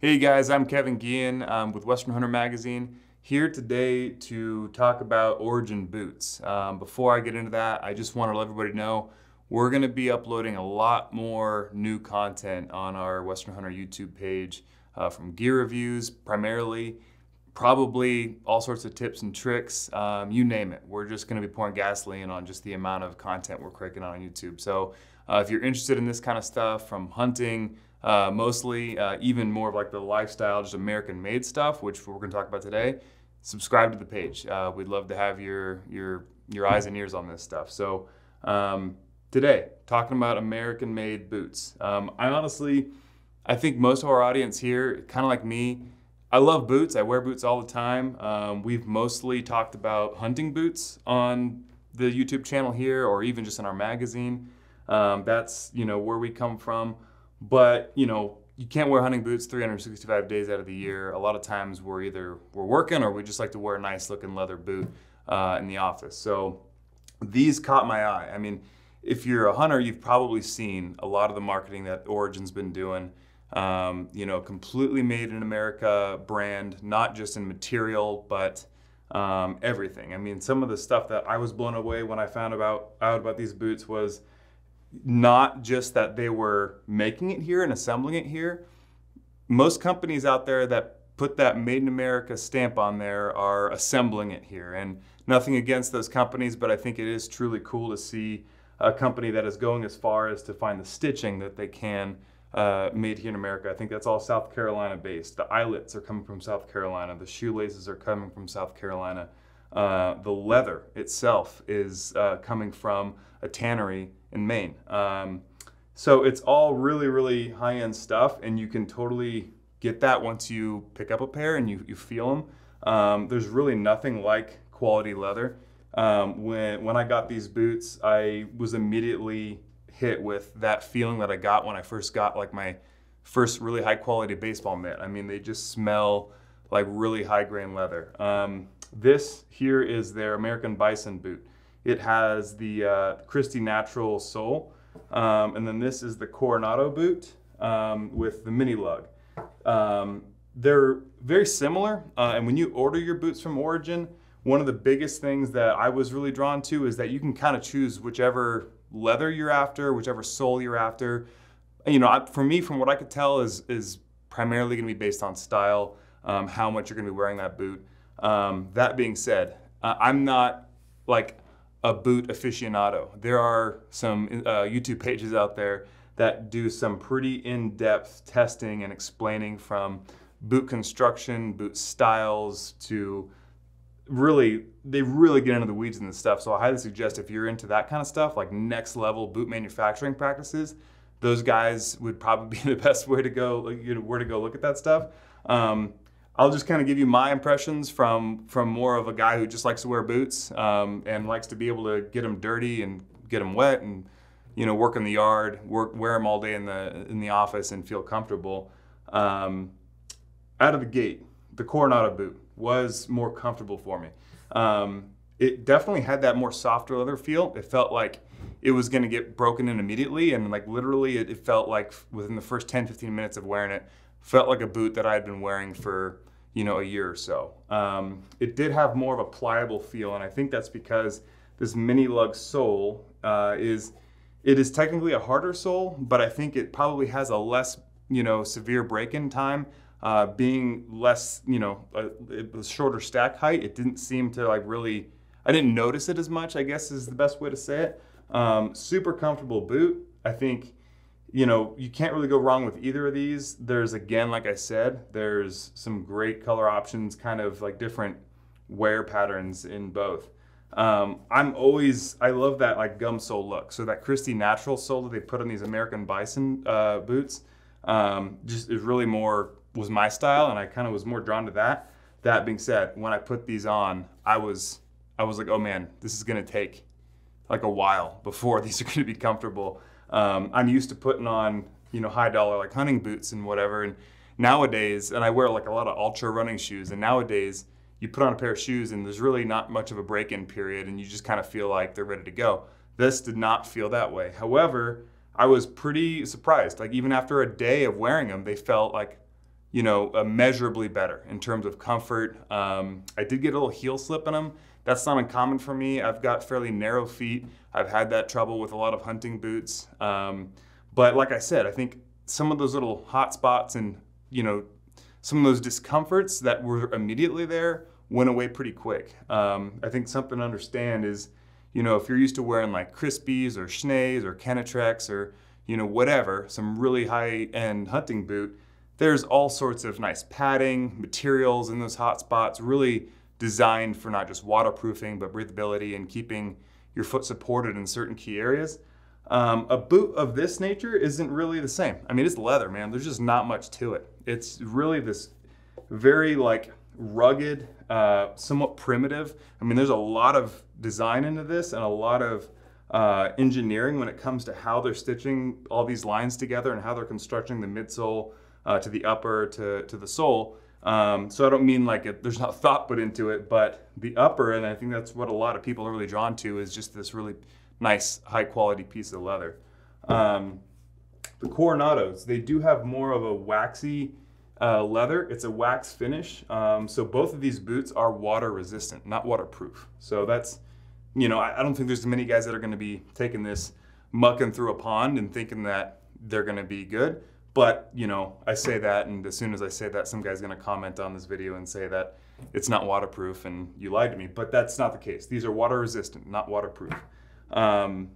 Hey guys, I'm Kevin Guillen um, with Western Hunter Magazine, here today to talk about Origin boots. Um, before I get into that, I just want to let everybody know we're going to be uploading a lot more new content on our Western Hunter YouTube page uh, from gear reviews primarily, probably all sorts of tips and tricks, um, you name it. We're just going to be pouring gasoline on just the amount of content we're cranking on YouTube. So uh, if you're interested in this kind of stuff from hunting, uh, mostly uh, even more of like the lifestyle, just American made stuff, which we're going to talk about today. Subscribe to the page. Uh, we'd love to have your your your eyes and ears on this stuff. So um, today, talking about American made boots. Um, I honestly, I think most of our audience here, kind of like me, I love boots. I wear boots all the time. Um, we've mostly talked about hunting boots on the YouTube channel here, or even just in our magazine. Um, that's you know where we come from. But you know, you can't wear hunting boots 365 days out of the year. A lot of times we're either we're working or we just like to wear a nice looking leather boot uh, in the office. So these caught my eye. I mean, if you're a hunter, you've probably seen a lot of the marketing that Origin's been doing. Um, you know, completely made in America brand, not just in material, but um, everything. I mean, some of the stuff that I was blown away when I found about out about these boots was not just that they were making it here and assembling it here. Most companies out there that put that made in America stamp on there are assembling it here. And nothing against those companies, but I think it is truly cool to see a company that is going as far as to find the stitching that they can uh, made here in America. I think that's all South Carolina based. The eyelets are coming from South Carolina. The shoelaces are coming from South Carolina. Uh, the leather itself is uh, coming from a tannery in Maine. Um, so it's all really, really high end stuff, and you can totally get that once you pick up a pair and you, you feel them. Um, there's really nothing like quality leather. Um, when, when I got these boots, I was immediately hit with that feeling that I got when I first got like my first really high quality baseball mitt. I mean, they just smell like really high grain leather. Um, this here is their American Bison boot. It has the uh, Christy Natural sole, um, and then this is the Coronado boot um, with the mini lug. Um, they're very similar, uh, and when you order your boots from Origin, one of the biggest things that I was really drawn to is that you can kind of choose whichever leather you're after, whichever sole you're after. You know, for me, from what I could tell, is is primarily going to be based on style, um, how much you're going to be wearing that boot. Um, that being said, uh, I'm not like a boot aficionado. There are some uh, YouTube pages out there that do some pretty in-depth testing and explaining from boot construction, boot styles to really they really get into the weeds and the stuff. So I highly suggest if you're into that kind of stuff, like next level boot manufacturing practices, those guys would probably be the best way to go, you know, where to go look at that stuff. Um, I'll just kind of give you my impressions from from more of a guy who just likes to wear boots um, and likes to be able to get them dirty and get them wet and you know work in the yard, work wear them all day in the in the office and feel comfortable. Um, out of the gate, the Coronado boot was more comfortable for me. Um, it definitely had that more softer leather feel. It felt like it was going to get broken in immediately and like literally it, it felt like within the first 10 15 minutes of wearing it felt like a boot that I had been wearing for you know, a year or so. Um, it did have more of a pliable feel, and I think that's because this mini lug sole uh, is it is technically a harder sole, but I think it probably has a less you know severe break-in time. Uh, being less, you know, a, a shorter stack height, it didn't seem to like really. I didn't notice it as much. I guess is the best way to say it. Um, super comfortable boot. I think you know, you can't really go wrong with either of these. There's again, like I said, there's some great color options, kind of like different wear patterns in both. Um, I'm always, I love that like gum sole look. So that Christy natural sole that they put on these American Bison uh, boots, um, just is really more was my style, and I kind of was more drawn to that. That being said, when I put these on, I was, I was like, oh man, this is gonna take like a while before these are gonna be comfortable. Um, I'm used to putting on you know, high dollar like hunting boots and whatever. And nowadays, and I wear like a lot of ultra running shoes, and nowadays you put on a pair of shoes and there's really not much of a break-in period, and you just kind of feel like they're ready to go. This did not feel that way. However, I was pretty surprised. Like even after a day of wearing them, they felt like, you know, immeasurably better in terms of comfort. Um, I did get a little heel slip in them. That's not uncommon for me. I've got fairly narrow feet. I've had that trouble with a lot of hunting boots. Um, but like I said, I think some of those little hot spots and you know some of those discomforts that were immediately there went away pretty quick. Um, I think something to understand is you know, if you're used to wearing like Crispis or Schnees or Kenetreks or, you know, whatever, some really high end hunting boot, there's all sorts of nice padding, materials in those hot spots, really designed for not just waterproofing, but breathability and keeping your foot supported in certain key areas. Um, a boot of this nature isn't really the same. I mean, it's leather, man. There's just not much to it. It's really this very like rugged, uh, somewhat primitive. I mean, there's a lot of design into this and a lot of uh, engineering when it comes to how they're stitching all these lines together and how they're constructing the midsole uh, to the upper to, to the sole. Um, so I don't mean like it, there's not thought put into it, but the upper, and I think that's what a lot of people are really drawn to, is just this really nice, high quality piece of leather. Um, the Coronados, they do have more of a waxy uh, leather. It's a wax finish. Um, so both of these boots are water resistant, not waterproof. So that's, you know, I, I don't think there's many guys that are going to be taking this mucking through a pond and thinking that they're going to be good. But, you know, I say that, and as soon as I say that, some guy's going to comment on this video and say that it's not waterproof and you lied to me. But that's not the case. These are water resistant, not waterproof. Um,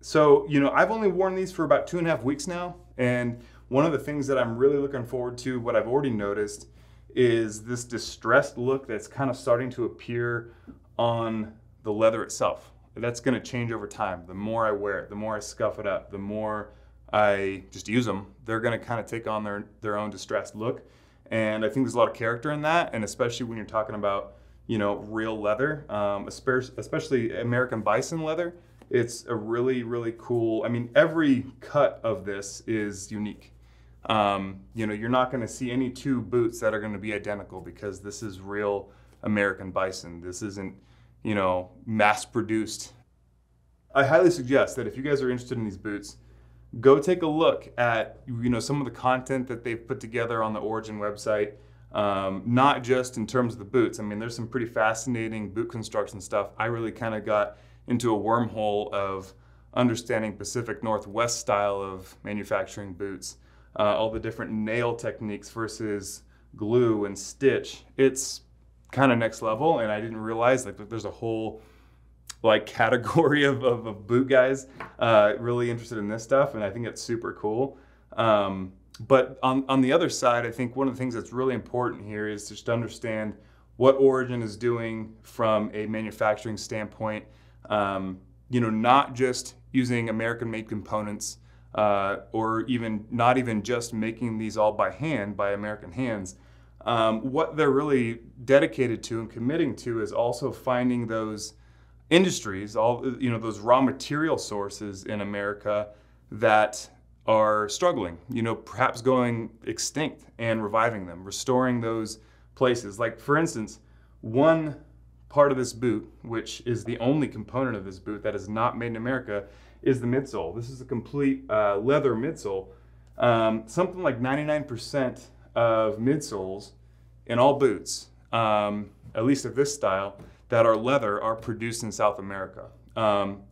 so, you know, I've only worn these for about two and a half weeks now. And one of the things that I'm really looking forward to, what I've already noticed, is this distressed look that's kind of starting to appear on the leather itself. That's going to change over time. The more I wear it, the more I scuff it up, the more I just use them, they're going to kind of take on their, their own distressed look. And I think there's a lot of character in that, and especially when you're talking about, you know, real leather, um, especially American bison leather. It's a really, really cool. I mean, every cut of this is unique. Um, you know, you're not going to see any two boots that are going to be identical because this is real American bison. This isn't, you know, mass produced. I highly suggest that if you guys are interested in these boots, go take a look at, you know, some of the content that they've put together on the Origin website. Um, not just in terms of the boots. I mean, there's some pretty fascinating boot construction stuff. I really kind of got into a wormhole of understanding Pacific Northwest style of manufacturing boots uh, all the different nail techniques versus glue and stitch, it's kind of next level. And I didn't realize like there's a whole like category of, of, of boot guys uh, really interested in this stuff, and I think it's super cool. Um, but on, on the other side, I think one of the things that's really important here is just to understand what Origin is doing from a manufacturing standpoint. Um, you know, not just using American-made components uh, or even not even just making these all by hand by American hands. Um, what they're really dedicated to and committing to is also finding those industries, all you know, those raw material sources in America that are struggling. You know, perhaps going extinct and reviving them, restoring those places. Like for instance, one part of this boot, which is the only component of this boot that is not made in America, is the midsole. This is a complete uh, leather midsole. Um, something like 99% of midsoles in all boots, um, at least of this style, that are leather are produced in South America. Um,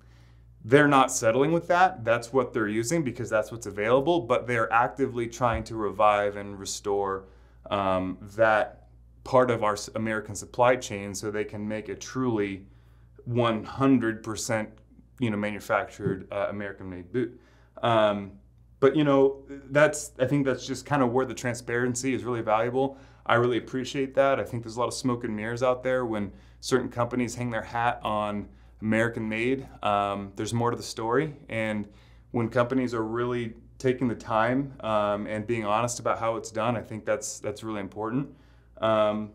they're not settling with that. That's what they're using because that's what's available, but they're actively trying to revive and restore um, that part of our American supply chain so they can make a truly 100% you know manufactured uh, American-made boot. Um, but you know that's I think that's just kind of where the transparency is really valuable. I really appreciate that. I think there's a lot of smoke and mirrors out there when certain companies hang their hat on American-made. Um, there's more to the story, and when companies are really taking the time um, and being honest about how it's done, I think that's that's really important. Um,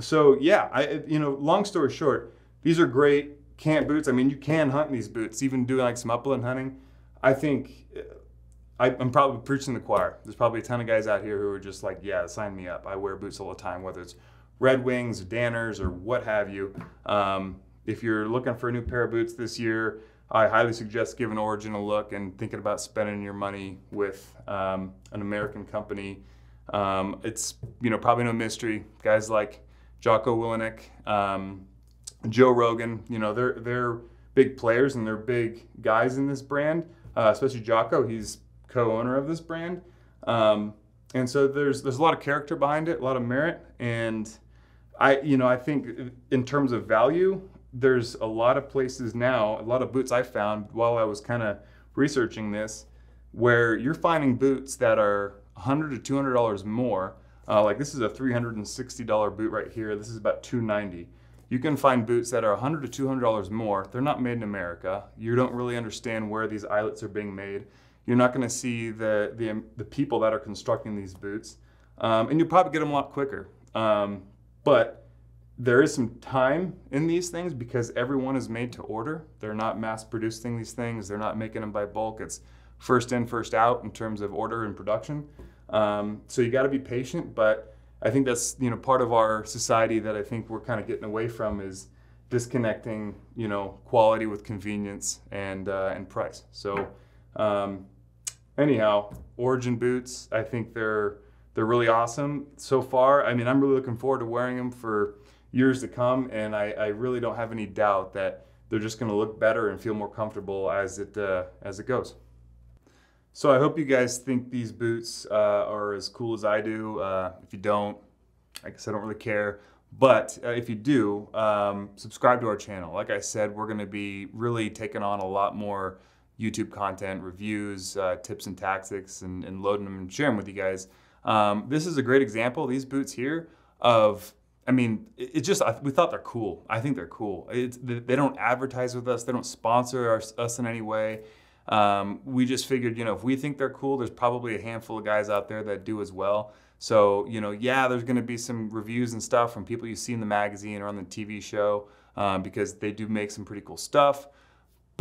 so yeah, I you know, long story short, these are great camp boots. I mean, you can hunt in these boots, even doing like some upland hunting. I think I, I'm probably preaching the choir. There's probably a ton of guys out here who are just like, yeah, sign me up. I wear boots all the time, whether it's Red Wings, Danners, or what have you. Um, if you're looking for a new pair of boots this year, I highly suggest giving Origin a look and thinking about spending your money with um, an American company. Um, it's you know probably no mystery. Guys like Jocko Willink, um, Joe Rogan, you know they're they're big players and they're big guys in this brand. Uh, especially Jocko, he's co-owner of this brand, um, and so there's there's a lot of character behind it, a lot of merit, and I you know I think in terms of value, there's a lot of places now, a lot of boots I found while I was kind of researching this, where you're finding boots that are 100 to 200 dollars more. Uh, like this is a 360 dollar boot right here. This is about 290. You can find boots that are 100 to 200 dollars more. They're not made in America. You don't really understand where these eyelets are being made. You're not going to see the, the the people that are constructing these boots, um, and you'll probably get them a lot quicker. Um, but there is some time in these things because everyone is made to order. They're not mass producing these things. They're not making them by bulk. It's first in, first out in terms of order and production. Um, so you got to be patient. But I think that's you know part of our society that I think we're kind of getting away from is disconnecting you know quality with convenience and uh, and price. So um, anyhow, Origin boots. I think they're they're really awesome so far. I mean, I'm really looking forward to wearing them for years to come, and I, I really don't have any doubt that they're just going to look better and feel more comfortable as it uh, as it goes. So I hope you guys think these boots uh, are as cool as I do. Uh, if you don't, I guess I don't really care. But uh, if you do, um, subscribe to our channel. Like I said, we're going to be really taking on a lot more YouTube content, reviews, uh, tips and tactics, and, and, loading them and sharing with you guys. Um, this is a great example, these boots here, of I mean, it's just we thought they're cool. I think they're cool. It's, they don't advertise with us. They don't sponsor our, us in any way. Um, we just figured, you know, if we think they're cool, there's probably a handful of guys out there that do as well. So, you know, yeah, there's going to be some reviews and stuff from people you see in the magazine or on the TV show um, because they do make some pretty cool stuff.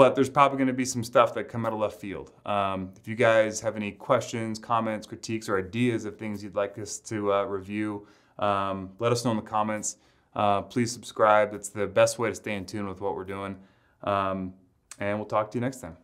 But there's probably going to be some stuff that come out of left field. Um, if you guys have any questions, comments, critiques, or ideas of things you'd like us to uh, review, um, let us know in the comments. Uh, please subscribe. It's the best way to stay in tune with what we're doing. Um, and we'll talk to you next time.